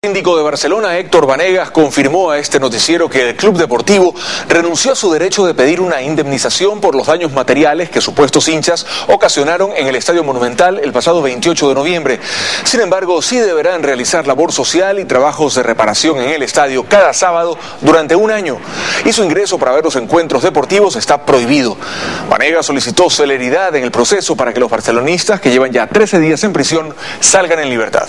El síndico de Barcelona, Héctor Vanegas, confirmó a este noticiero que el club deportivo renunció a su derecho de pedir una indemnización por los daños materiales que supuestos hinchas ocasionaron en el Estadio Monumental el pasado 28 de noviembre. Sin embargo, sí deberán realizar labor social y trabajos de reparación en el estadio cada sábado durante un año. Y su ingreso para ver los encuentros deportivos está prohibido. Vanegas solicitó celeridad en el proceso para que los barcelonistas, que llevan ya 13 días en prisión, salgan en libertad.